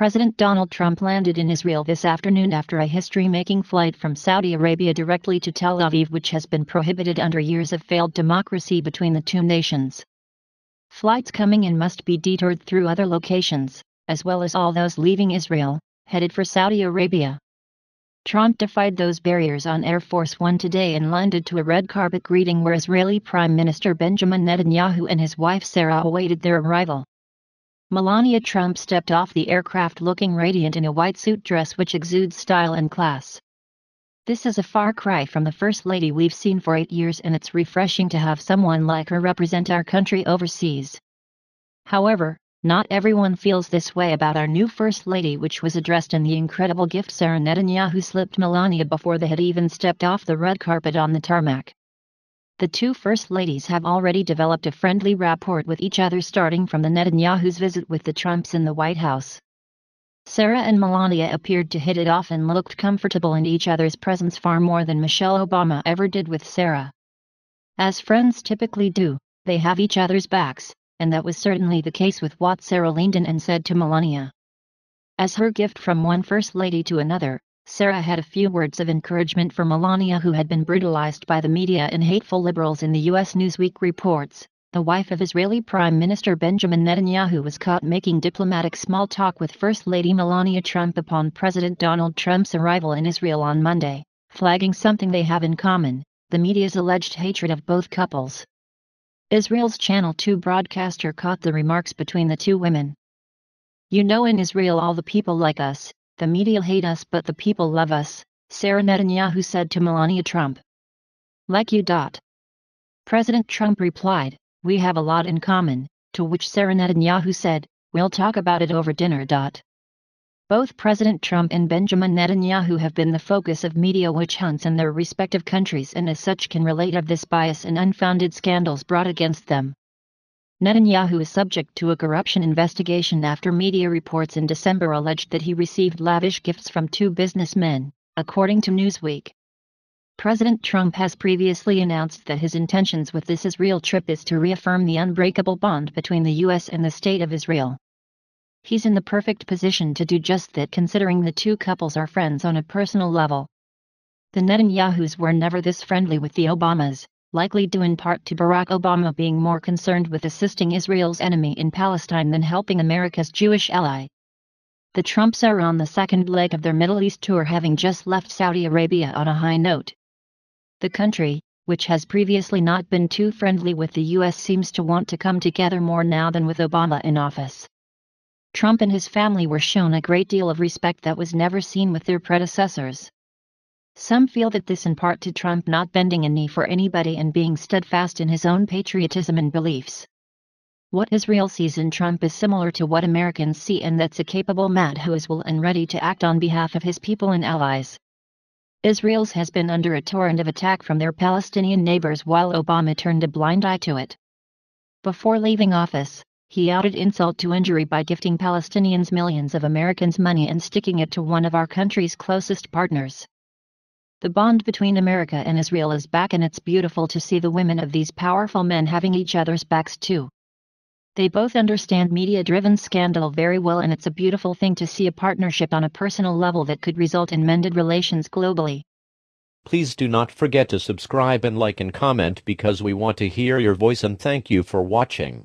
President Donald Trump landed in Israel this afternoon after a history-making flight from Saudi Arabia directly to Tel Aviv which has been prohibited under years of failed democracy between the two nations. Flights coming in must be detoured through other locations, as well as all those leaving Israel, headed for Saudi Arabia. Trump defied those barriers on Air Force One today and landed to a red carpet greeting where Israeli Prime Minister Benjamin Netanyahu and his wife Sara awaited their arrival. Melania Trump stepped off the aircraft looking radiant in a white suit dress which exudes style and class. This is a far cry from the First Lady we've seen for eight years and it's refreshing to have someone like her represent our country overseas. However, not everyone feels this way about our new First Lady which was addressed in the incredible gift Sara Netanyahu slipped Melania before they had even stepped off the red carpet on the tarmac. The two First Ladies have already developed a friendly rapport with each other starting from the Netanyahu's visit with the Trumps in the White House. Sara and Melania appeared to hit it off and looked comfortable in each other's presence far more than Michelle Obama ever did with Sara. As friends typically do, they have each other's backs, and that was certainly the case with what Sara leaned in and said to Melania. As her gift from one First Lady to another, Sara had a few words of encouragement for Melania who had been brutalized by the media and hateful liberals in the U.S. Newsweek reports. The wife of Israeli Prime Minister Benjamin Netanyahu was caught making diplomatic small talk with First Lady Melania Trump upon President Donald Trump's arrival in Israel on Monday, flagging something they have in common, the media's alleged hatred of both couples. Israel's Channel 2 broadcaster caught the remarks between the two women. You know in Israel all the people like us, the media hate us but the people love us, Sara Netanyahu said to Melania Trump. Like you. Dot. President Trump replied, We have a lot in common, to which Sara Netanyahu said, We'll talk about it over dinner. Dot. Both President Trump and Benjamin Netanyahu have been the focus of media witch hunts in their respective countries and as such can relate of this bias and unfounded scandals brought against them. Netanyahu is subject to a corruption investigation after media reports in December alleged that he received lavish gifts from two businessmen, according to Newsweek. President Trump has previously announced that his intentions with this Israel trip is to reaffirm the unbreakable bond between the U.S. and the State of Israel. He's in the perfect position to do just that considering the two couples are friends on a personal level. The Netanyahus were never this friendly with the Obamas, likely due in part to Barack Obama being more concerned with assisting Israel's enemy in Palestine than helping America's Jewish ally. The Trumps are on the second leg of their Middle East tour having just left Saudi Arabia on a high note. The country, which has previously not been too friendly with the U.S. seems to want to come together more now than with Obama in office. Trump and his family were shown a great deal of respect that was never seen with their predecessors. Some feel that this in part to Trump not bending a knee for anybody and being steadfast in his own patriotism and beliefs. What Israel sees in Trump is similar to what Americans see and that's a capable man who is will and ready to act on behalf of his people and allies. Israel's has been under a torrent of attack from their Palestinian neighbors while Obama turned a blind eye to it. Before leaving office, he outed insult to injury by gifting Palestinians millions of Americans' money and sticking it to one of our country's closest partners. The bond between America and Israel is back and it's beautiful to see the women of these powerful men having each other's backs too. They both understand media-driven scandal very well and it's a beautiful thing to see a partnership on a personal level that could result in mended relations globally. Please do not forget to subscribe and like and comment because we want to hear your voice and thank you for watching.